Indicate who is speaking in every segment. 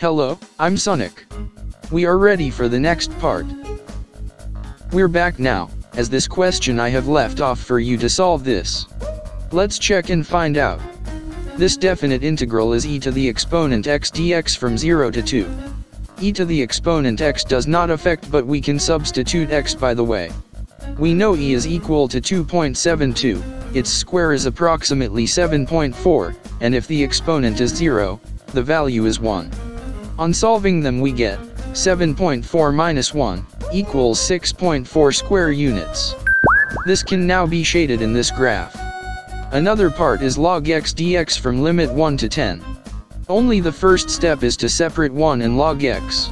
Speaker 1: Hello, I'm Sonic. We are ready for the next part. We're back now, as this question I have left off for you to solve this. Let's check and find out. This definite integral is e to the exponent x dx from 0 to 2. e to the exponent x does not affect but we can substitute x by the way. We know e is equal to 2.72, its square is approximately 7.4, and if the exponent is 0, the value is 1. On solving them we get 7.4 minus 1 equals 6.4 square units. This can now be shaded in this graph. Another part is log x dx from limit 1 to 10. Only the first step is to separate 1 and log x.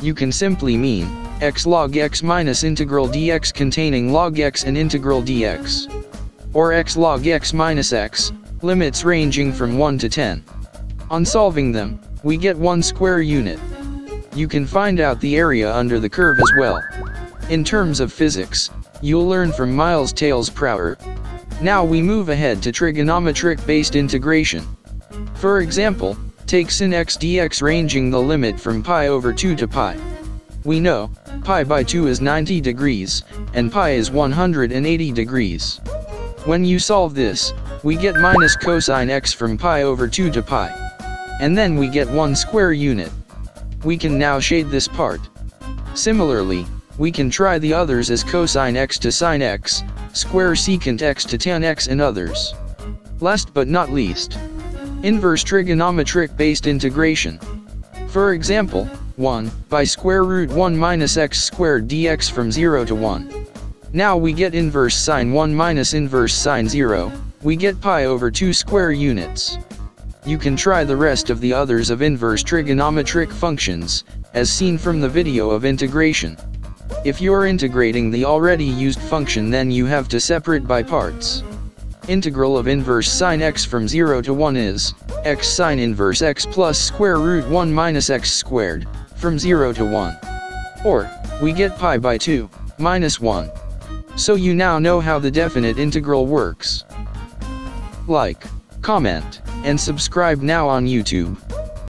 Speaker 1: You can simply mean, x log x minus integral dx containing log x and integral dx. Or x log x minus x, limits ranging from 1 to 10. On solving them, we get 1 square unit. You can find out the area under the curve as well. In terms of physics, you'll learn from Miles Tails-Prower. Now we move ahead to trigonometric-based integration. For example, take sin x dx ranging the limit from pi over 2 to pi. We know, pi by 2 is 90 degrees, and pi is 180 degrees. When you solve this, we get minus cosine x from pi over 2 to pi. And then we get 1 square unit. We can now shade this part. Similarly, we can try the others as cosine x to sine x, square secant x to tan x and others. Last but not least, inverse trigonometric based integration. For example, 1, by square root 1 minus x squared dx from 0 to 1. Now we get inverse sine 1 minus inverse sine 0, we get pi over 2 square units. You can try the rest of the others of inverse trigonometric functions, as seen from the video of integration. If you're integrating the already used function then you have to separate by parts. Integral of inverse sine x from 0 to 1 is, x sine inverse x plus square root 1 minus x squared, from 0 to 1. Or, we get pi by 2, minus 1. So you now know how the definite integral works. Like, comment, and subscribe now on YouTube.